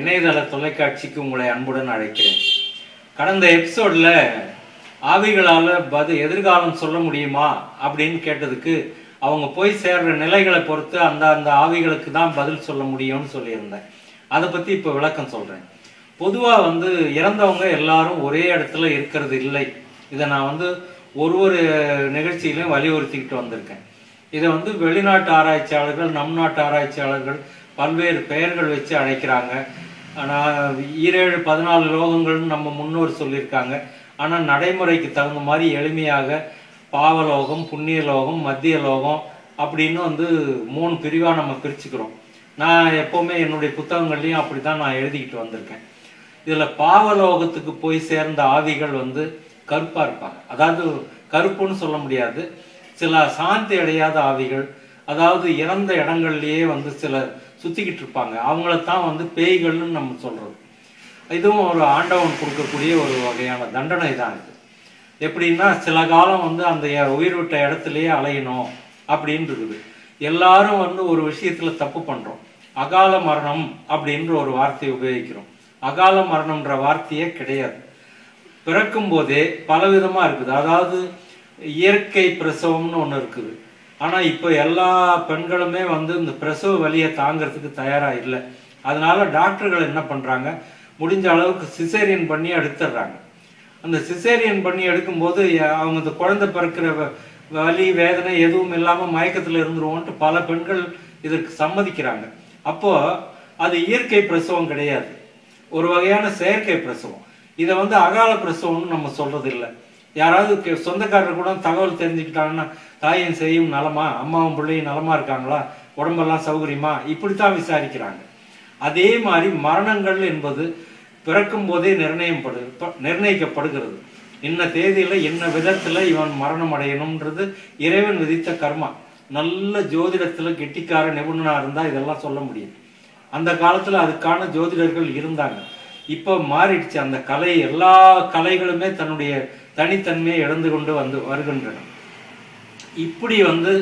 இணையதள தொலைக்காட்சிக்கு உங்களை அன்புடன் அழைக்கிறேன். கடந்த எபிசோடில் ஆவிகளால் பது எதிர்காலம் சொல்ல முடியுமா அப்படின்னு கேட்டதுக்கு அவங்க போய் சேர்ற நிலைகளை பொறுத்து அந்த அந்த ஆவிகளுக்கு தான் பதில் சொல்ல முடியும்னு சொல்லியிருந்தேன். அதை பற்றி இப்போ விளக்கம் சொல்கிறேன் பொதுவாக வந்து இறந்தவங்க எல்லாரும் ஒரே இடத்துல இருக்கிறது இல்லை. இதை நான் வந்து ஒரு ஒரு நிகழ்ச்சியிலையும் வலியுறுத்திக்கிட்டு வந்திருக்கேன். இதை வந்து வெளிநாட்டு ஆராய்ச்சியாளர்கள் நம் நாட்டு ஆராய்ச்சியாளர்கள் பல்வேறு பெயர்கள் வச்சு அழைக்கிறாங்க. ஆனால் ஈரேழு பதினாலு லோகங்கள்னு நம்ம முன்னோர் சொல்லியிருக்காங்க. ஆனால் நடைமுறைக்கு தகுந்த மாதிரி எளிமையாக பாவலோகம் புண்ணிய லோகம் மத்திய லோகம் அப்படின்னு வந்து மூணு பிரிவாக நம்ம பிரிச்சுக்கிறோம். நான் எப்போவுமே என்னுடைய புத்தகங்கள்லையும் அப்படி தான் நான் எழுதிக்கிட்டு வந்திருக்கேன். இதில் பாவலோகத்துக்கு போய் சேர்ந்த ஆவிகள் வந்து கருப்பாக இருப்பாங்க. அதாவது கருப்புன்னு சொல்ல முடியாது. சில சாந்தி அடையாத ஆவிகள் அதாவது இறந்த இடங்கள்லேயே வந்து சில சுற்றிக்கிட்டு இருப்பாங்க அவங்கள தான் வந்து பேய்கள்னு நம்ம சொல்கிறோம் இதுவும் ஒரு ஆண்டவன் கொடுக்கக்கூடிய ஒரு வகையான தண்டனை தான் இது. எப்படின்னா சில காலம் வந்து அந்த உயிர் விட்ட இடத்துலயே அலையணும் அப்படின்னு இருக்குது. எல்லாரும் வந்து ஒரு விஷயத்துல தப்பு பண்றோம். அகால மரணம் அப்படின்ற ஒரு வார்த்தையை உபயோகிக்கிறோம். அகால மரணம்ன்ற வார்த்தையே கிடையாது. பிறக்கும் போதே பலவிதமா இருக்குது. அதாவது இயற்கை பிரசவம்னு ஒன்று இருக்குது. ஆனால் இப்போ எல்லா பெண்களுமே வந்து இந்த பிரசவ வலியை தாங்கிறதுக்கு தயாராக இல்லை. அதனால டாக்டர்கள் என்ன பண்ணுறாங்க முடிஞ்ச அளவுக்கு சிசேரியன் பண்ணி எடுத்துடுறாங்க அந்த சிசேரியன் பண்ணி எடுக்கும்போது அவங்க இந்த குழந்தை பிறக்கிற வ- வலி வேதனை எதுவும் இல்லாமல் மயக்கத்தில் இருந்துருவோன்ட்டு பல பெண்கள் இதற்கு சம்மதிக்கிறாங்க. அப்போது அது இயற்கை பிரசவம் கிடையாது. ஒரு வகையான செயற்கை பிரசவம். இதை வந்து அகால பிரசவம்னு நம்ம சொல்றது இல்லை யாராவது சொந்தக்காரர் கூட தகவல் தெரிஞ்சுக்கிட்டாங்கன்னா தாயும் செய்யும் நலமா அம்மாவும் பிள்ளையும் நலமா இருக்காங்களா? உடம்பெல்லாம் சௌகரியமா? இப்படித்தான் விசாரிக்கிறாங்க. அதே மாதிரி மரணங்கள் என்பது பிறக்கும் போதே நிர்ணயம் படு நிர்ணயிக்கப்படுகிறது. இன்ன தேதியில என்ன விதத்துல இவன் மரணம் அடையணும்ன்றது இறைவன் விதித்த கர்மா. நல்ல ஜோதிடத்துல கெட்டிக்கார நிபுணனா இருந்தா இதெல்லாம் சொல்ல முடியும். அந்த காலத்துல அதுக்கான ஜோதிடர்கள் இருந்தாங்க. இப்போ மாறிடுச்சு. அந்த கலை எல்லா கலைகளுமே தன்னுடைய தனித்தன்மையை இழந்து கொண்டு வந்து வருகின்றன. இப்படி வந்து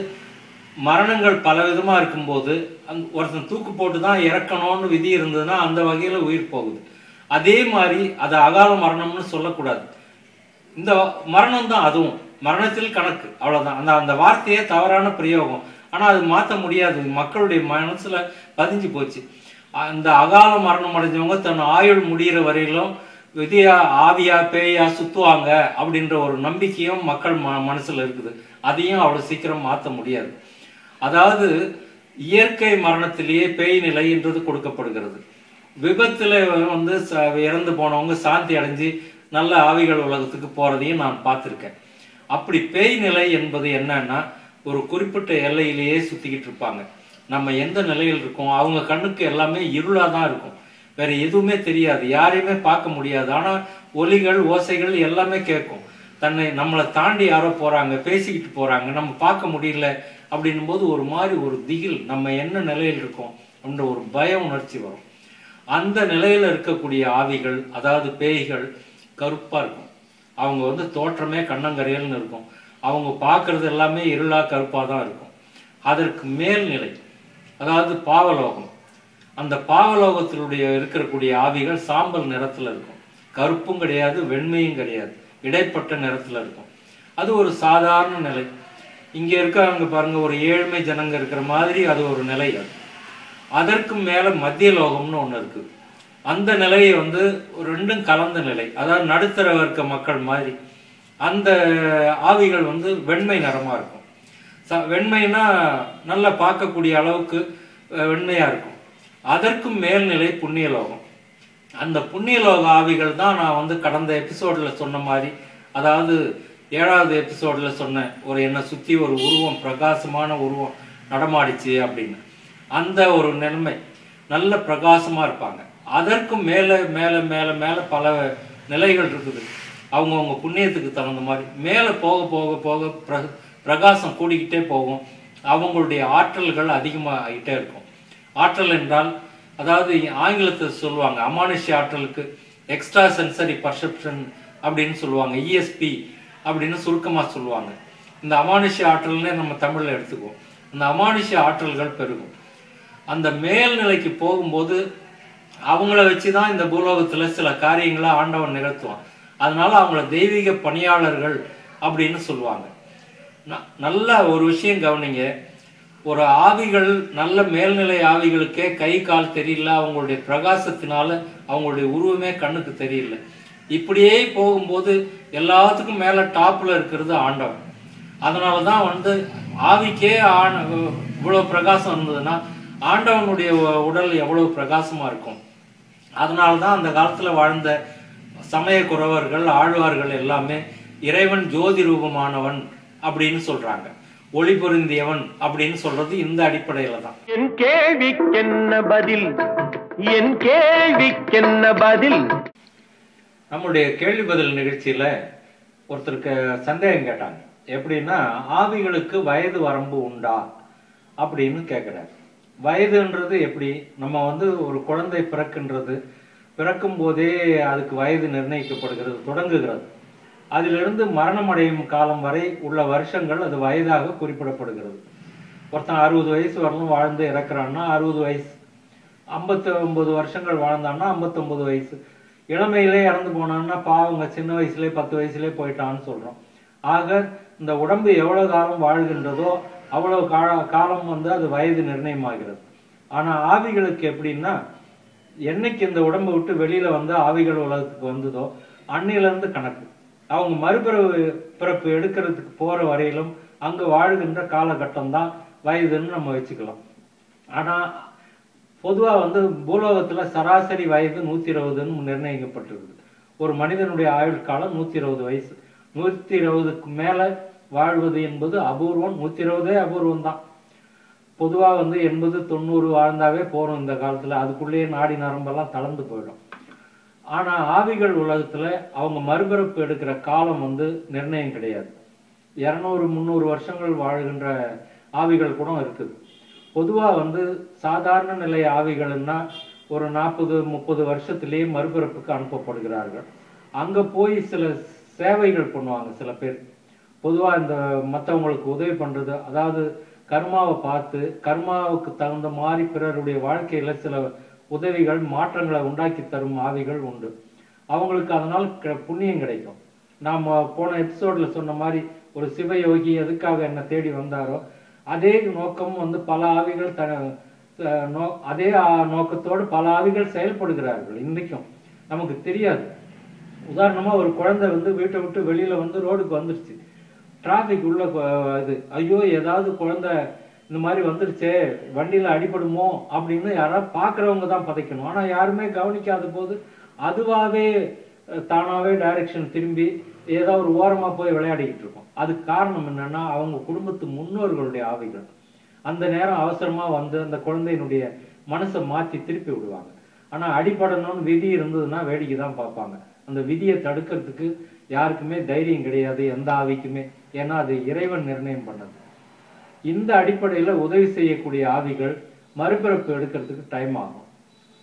மரணங்கள் பலவிதமா இருக்கும்போது அந் ஒருத்தன் தூக்கு போட்டு தான் இறக்கணும்னு விதி இருந்ததுன்னா அந்த வகையில் உயிர் போகுது. அதே மாதிரி அது அகால மரணம்னு சொல்லக்கூடாது. இந்த மரணம் தான் அதுவும். மரணத்தில் கணக்கு அவ்வளோதான் அந்த அந்த வார்த்தையே தவறான பிரயோகம். ஆனால் அது மாற்ற முடியாது. மக்களுடைய மனசில் பதிஞ்சு போச்சு. அந்த அகால மரணம் அடைஞ்சவங்க தன் ஆயுள் முடியிற வரையிலும் விதியா ஆவியா பேயா சுத்துவாங்க அப்படின்ற ஒரு நம்பிக்கையும் மக்கள் ம மனசில் இருக்குது. அதையும் அவ்வளோ சீக்கிரம் மாற்ற முடியாது. அதாவது இயற்கை மரணத்திலேயே பேய் நிலை என்றது கொடுக்கப்படுகிறது. விபத்தில் வந்து ச- இறந்து போனவங்க சாந்தி அடைஞ்சு நல்ல ஆவிகள் உலகத்துக்கு போகிறதையும் நான் பார்த்துருக்கேன். அப்படி பேய் நிலை என்பது என்னன்னா ஒரு குறிப்பிட்ட எல்லையிலேயே சுற்றிக்கிட்டு இருப்பாங்க. நம்ம எந்த நிலையில் இருக்கோம் அவங்க கண்ணுக்கு எல்லாமே இருளாக தான் இருக்கும். வேற எதுவுமே தெரியாது. யாரையுமே பார்க்க முடியாது. ஆனால் ஒலிகள் ஓசைகள் எல்லாமே கேட்கும். தன்னை நம்மளை தாண்டி யாரோ போறாங்க பேசிக்கிட்டு போறாங்க நம்ம பார்க்க முடியல அப்படின்னும் போது ஒரு மாதிரி ஒரு திகில் நம்ம என்ன நிலையில் இருக்கோம் அப்படின்ற ஒரு பய உணர்ச்சி வரும். அந்த நிலையில இருக்கக்கூடிய ஆவிகள் அதாவது பேய்கள் கருப்பா இருக்கும். அவங்க வந்து தோற்றமே கண்ணங்கரையல்னு இருக்கும். அவங்க பார்க்கறது எல்லாமே இருளா கருப்பா தான் இருக்கும். அதற்கு மேல்நிலை அதாவது பாவலோகம். அந்த பாவலோகத்தினுடைய இருக்கக்கூடிய ஆவிகள் சாம்பல் நிறத்தில் இருக்கும். கருப்பும் கிடையாது வெண்மையும் கிடையாது. இடைப்பட்ட நிறத்தில் இருக்கும். அது ஒரு சாதாரண நிலை. இங்கே இருக்காங்க பாருங்கள் ஒரு ஏழ்மை ஜனங்க இருக்கிற மாதிரி அது ஒரு நிலை அது. அதற்கு மேலே மத்திய லோகம்னு ஒன்று இருக்குது அந்த நிலையை வந்து ரெண்டும் கலந்த நிலை. அதாவது நடுத்தர வர்க்க மக்கள் மாதிரி. அந்த ஆவிகள் வந்து வெண்மை நிறமாக இருக்கும். ச- வெண்மைனா நல்லா பார்க்கக்கூடிய அளவுக்கு வெண்மையாக இருக்கும். அதற்கும் மேல்நிலை புண்ணியலோகம். அந்த புண்ணியலோக ஆவிகள் தான் நான் வந்து கடந்த எபிசோடில் சொன்ன மாதிரி அதாவது ஏழாவது எபிசோடில் சொன்னேன் ஒரு என்னை சுற்றி ஒரு உருவம் பிரகாசமான உருவம் நடமாடிச்சு அப்படின்னு. அந்த ஒரு நிலைமை நல்ல பிரகாசமாக இருப்பாங்க. அதற்கும் மேலே மேலே மேலே மேலே பல நிலைகள் இருக்குது. அவங்கவுங்க புண்ணியத்துக்கு தகுந்த மாதிரி. மேலே போக போக போக பிர பிரகாசம் கூடிக்கிட்டே போகும். அவங்களுடைய ஆற்றல்கள் அதிகமாகிட்டே இருக்கும். ஆற்றல் என்றால் அதாவது ஆங்கிலத்தில் சொல்லுவாங்க அமானுஷ்ய ஆற்றலுக்கு எக்ஸ்ட்ரா சென்சரி பர்செப்ஷன் அப்படின்னு சொல்லுவாங்க இஎஸ்பி அப்படின்னு சுருக்கமாக சொல்லுவாங்க. இந்த அமானுஷ்ய ஆற்றல்னே நம்ம தமிழில் எடுத்துக்குவோம். அந்த அமானுஷ்ய ஆற்றல்கள் பெருகும். அந்த மேல்நிலைக்கு போகும்போது அவங்கள வச்சு தான் இந்த பூலோகத்தில் சில காரியங்களை ஆண்டவன் நிகழ்த்துவான். அதனால அவங்கள தெய்வீக பணியாளர்கள் அப்படின்னு சொல்லுவாங்க. ந- நல்ல ஒரு விஷயம் கவனிங்க. ஒரு ஆவிகள் நல்ல மேல்நிலை ஆவிகளுக்கே கை கால் தெரியல அவங்களுடைய பிரகாசத்தினால அவங்களுடைய உருவமே கண்ணுக்கு தெரியல. இப்படியே போகும்போது எல்லாத்துக்கும் மேல டாப்ல இருக்கிறது ஆண்டவன். அதனால தான் வந்து ஆவிக்கே ஆண் இவ்வளவு பிரகாசம் இருந்ததுன்னா ஆண்டவனுடைய உடல் எவ்வளவு பிரகாசமா இருக்கும். அதனால தான் அந்த காலத்துல வாழ்ந்த சமய குறவர்கள் ஆழ்வார்கள் எல்லாமே இறைவன் ஜோதி ரூபமானவன் அப்படின்னு சொல்றாங்க. ஒளி பொருந்தியவன் அப்படின்னு சொல்றது இந்த அடிப்படையில தான். என் கேள்விக்கென்ன பதில்? என் கேள்விக்கென்ன பதில்? நம்முடைய கேள்வி பதில் நிகழ்ச்சியில ஒருத்தருக்கு சந்தேகம் கேட்டாங்க. எப்படின்னா ஆவிகளுக்கு வயது வரம்பு உண்டா? அப்படின்னு கேட்குறாரு வயதுன்றது எப்படி? நம்ம வந்து ஒரு குழந்தை பிறக்கின்றது பிறக்கும் போதே அதுக்கு வயது நிர்ணயிக்கப்படுகிறது தொடங்குகிறது. அதிலிருந்து மரணம் அடையும் காலம் வரை உள்ள வருஷங்கள் அது வயதாக குறிப்பிடப்படுகிறது. ஒருத்தன் அறுபது வயசு வரலும் வாழ்ந்து இறக்குறான்னா அறுபது வயசு ஐம்பத்தி ஒன்பது வருஷங்கள் வாழ்ந்தான்னா ஐம்பத்தொன்பது வயசு. இளமையிலே இறந்து போனான்னா பாவங்க சின்ன வயசுலேயே பத்து வயசுலேயே போயிட்டான்னு சொல்றோம். ஆக இந்த உடம்பு எவ்வளவு காலம் வாழ்கின்றதோ அவ்வளவு கால காலம் வந்து அது வயது நிர்ணயமாகிறது. ஆனா ஆவிகளுக்கு எப்படின்னா என்னைக்கு இந்த உடம்பை விட்டு வெளியில வந்து ஆவிகள் உலகத்துக்கு வந்ததோ அன்னையிலிருந்து கணக்கு. அவங்க மறுபிறவு பிறப்பு எடுக்கிறதுக்கு போற வரையிலும் அங்க வாழ்கின்ற காலகட்டம் தான் வயதுன்னு நம்ம வச்சுக்கலாம். ஆனா பொதுவா வந்து பூலோகத்துல சராசரி வயது நூத்தி இருபதுன்னு நிர்ணயிக்கப்பட்டிருக்குது. ஒரு மனிதனுடைய ஆயுள் காலம் நூத்தி இருபது வயசு. நூத்தி இருபதுக்கு மேல வாழ்வது என்பது அபூர்வம். நூத்தி இருபதே அபூர்வம் தான் பொதுவா வந்து எண்பது தொண்ணூறு வாழ்ந்தாவே போறோம் இந்த காலத்துல. அதுக்குள்ளேயே நாடி நரம்பெல்லாம் தளர்ந்து போயிடும். ஆனால் ஆவிகள் உலகத்தில் அவங்க மறுபிறப்பு எடுக்கிற காலம் வந்து நிர்ணயம் கிடையாது. இரநூறு முந்நூறு வருஷங்கள் வாழ்கின்ற ஆவிகள் கூட இருக்குது. பொதுவாக வந்து சாதாரண நிலை ஆவிகள்னா ஒரு நாற்பது முப்பது வருஷத்துலேயே மறுபிறப்புக்கு அனுப்பப்படுகிறார்கள். அங்கே போய் சில சேவைகள் பண்ணுவாங்க சில பேர். பொதுவாக இந்த மற்றவங்களுக்கு உதவி பண்ணுறது அதாவது கர்மாவை பார்த்து கர்மாவுக்கு தகுந்த மாதிரி பிறருடைய வாழ்க்கையில் சில உதவிகள் மாற்றங்களை உண்டாக்கி தரும் ஆவிகள் உண்டு. அவங்களுக்கு அதனால் புண்ணியம் கிடைக்கும். நாம போன எபிசோடில் சொன்ன மாதிரி ஒரு சிவயோகி எதுக்காக என்னை தேடி வந்தாரோ அதே நோக்கம் வந்து பல ஆவிகள் த அஹ் நோ அதே நோக்கத்தோடு பல ஆவிகள் செயல்படுகிறார்கள் இன்றைக்கும். நமக்கு தெரியாது. உதாரணமா ஒரு குழந்தை வந்து வீட்டை விட்டு வெளியில வந்து ரோடுக்கு வந்துருச்சு. டிராஃபிக் உள்ள இது ஐயோ ஏதாவது குழந்தை இந்த மாதிரி வந்துருச்சே வண்டியில் அடிபடுமோ அப்படின்னு யாராவது பார்க்குறவங்க தான் பதைக்கணும். ஆனா யாருமே கவனிக்காத போது அதுவாவே தானாகவே தானாவே டைரக்ஷன் திரும்பி ஏதோ ஒரு ஓரமா போய் விளையாடிக்கிட்டு இருக்கும். அதுக்கு காரணம் என்னன்னா அவங்க குடும்பத்து முன்னோர்களுடைய ஆவிகள். அந்த நேரம் அவசரமா வந்து அந்த குழந்தையினுடைய மனசை மாற்றி திருப்பி விடுவாங்க. ஆனா அடிபடணும்னு விதி இருந்ததுன்னா வேடிக்கை தான் பார்ப்பாங்க. அந்த விதியை தடுக்கிறதுக்கு யாருக்குமே தைரியம் கிடையாது எந்த ஆவிக்குமே. ஏன்னா அது இறைவன் நிர்ணயம் பண்ணது. இந்த அடிப்படையில் உதவி செய்யக்கூடிய ஆவிகள் மறுபிறப்பு எடுக்கிறதுக்கு டைம் ஆகும்.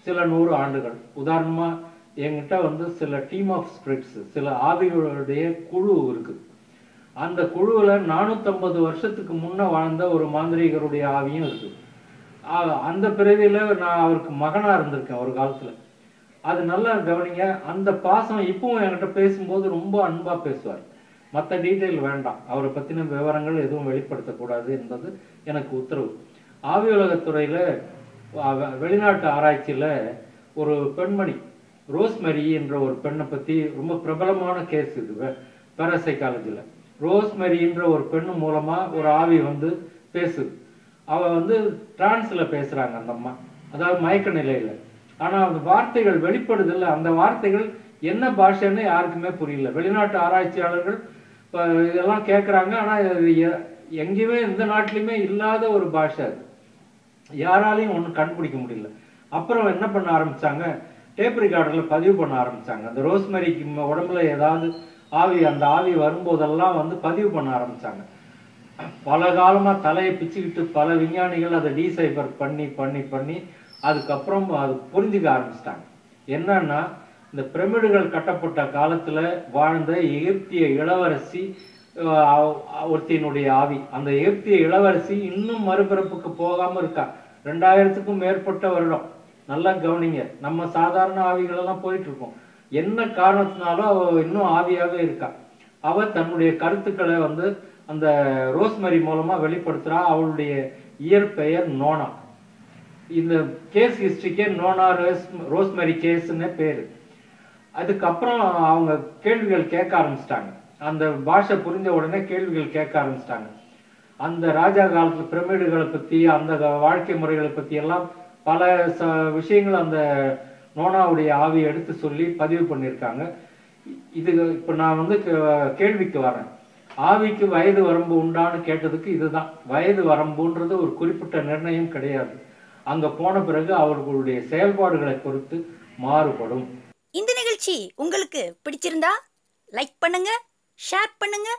சில நூறு ஆண்டுகள். உதாரணமாக என்கிட்ட வந்து சில டீம் ஆஃப் ஸ்பிரிட்ஸ் சில ஆவிகளுடைய குழு இருக்குது அந்த குழுவில் நானூற்றம்பது வருஷத்துக்கு முன்னே வாழ்ந்த ஒரு மாந்திரீகருடைய ஆவியும் இருக்குது அந்த பிறவியில் நான் அவருக்கு மகனாக இருந்திருக்கேன் ஒரு காலத்தில். அது நல்லா கவனிங்க அந்த பாசம் இப்பவும் என்கிட்ட பேசும்போது ரொம்ப அன்பாக பேசுவார். மற்ற டீட்டெயில் வேண்டாம். அவரை பத்தின விவரங்கள் எதுவும் வெளிப்படுத்தக்கூடாது என்பது எனக்கு உத்தரவு. ஆவி உலகத்துறையில வெளிநாட்டு ஆராய்ச்சியில் ஒரு பெண்மணி ரோஸ்மெரி என்ற ஒரு பெண்ணை பத்தி ரொம்ப பிரபலமான கேஸ் இது. பேரசைக்காலஜில ரோஸ்மெரின்ற ஒரு பெண்ணு மூலமா ஒரு ஆவி வந்து பேசுது. அவ வந்து டிரான்ஸில் பேசுறாங்க அந்த அம்மா. அதாவது மயக்க நிலையில ஆனா அந்த வார்த்தைகள் வெளிப்படுதில்லை. அந்த வார்த்தைகள் என்ன பாஷைன்னு யாருக்குமே புரியல. வெளிநாட்டு ஆராய்ச்சியாளர்கள் இப்போ இதெல்லாம் கேட்குறாங்க ஆனால் இது எ- எங்கேயுமே எந்த நாட்டிலையுமே இல்லாத ஒரு பாஷை அது. யாராலையும் ஒன்றும் கண்டுபிடிக்க முடியல. அப்புறம் என்ன பண்ண ஆரம்பிச்சாங்க? டேப் ரெக்கார்டர்ல பதிவு பண்ண ஆரம்பிச்சாங்க. அந்த ரோஸ்மரிக்கு உடம்புல ஏதாவது ஆவி அந்த ஆவி வரும்போதெல்லாம் வந்து பதிவு பண்ண ஆரம்பிச்சாங்க. பல காலமாக தலையை பிச்சுக்கிட்டு பல விஞ்ஞானிகள் அதை டீசைபர் பண்ணி பண்ணி பண்ணி அதுக்கப்புறம் அது புரிஞ்சுக்க ஆரம்பிச்சிட்டாங்க. என்னன்னா இந்த பிரமிடுகள் கட்டப்பட்ட காலத்துல வாழ்ந்த எகிப்திய இளவரசி ஒருத்தியினுடைய ஆவி. அந்த எகிப்திய இளவரசி இன்னும் மறுபிறப்புக்கு போகாம இருக்கா? ரெண்டாயிரத்துக்கும் மேற்பட்ட வருடம். நல்லா கவனிங்க. நம்ம சாதாரண ஆவிகளெல்லாம் போயிட்டு இருக்கோம் என்ன காரணத்தினாலும் அவ இன்னும் ஆவியாக இருக்கா? அவ தன்னுடைய கருத்துக்களை வந்து அந்த ரோஸ்மரி மூலமா வெளிப்படுத்துறா. அவளுடைய இயற்பெயர் நோனா. இந்த கேஸ் ஹிஸ்டரிக்கே நோனா ரோஸ் ரோஸ்மரி கேஸ்ன்னு பேரு. அதுக்கப்புறம் அவங்க கேள்விகள் கேட்க ஆரம்பிச்சிட்டாங்க. அந்த பாஷை புரிஞ்ச உடனே கேள்விகள் கேட்க ஆரம்பிச்சிட்டாங்க. அந்த ராஜா காலத்து பிரமிடுகளை பத்தி அந்த வாழ்க்கை முறைகளை பத்தி எல்லாம் பல ச விஷயங்கள் அந்த நோனாவுடைய ஆவி எடுத்து சொல்லி பதிவு பண்ணியிருக்காங்க. இது இப்ப நான் வந்து கே- கேள்விக்கு வரேன். ஆவிக்கு வயது வரம்பு உண்டான்னு கேட்டதுக்கு இதுதான். வயது வரம்புன்றது ஒரு குறிப்பிட்ட நிர்ணயம் கிடையாது. அங்க போன பிறகு அவர்களுடைய செயல்பாடுகளை பொறுத்து மாறுபடும். இந்த நிகழ்ச்சி உங்களுக்கு பிடிச்சிருந்தா லைக் பண்ணுங்க ஷேர் பண்ணுங்க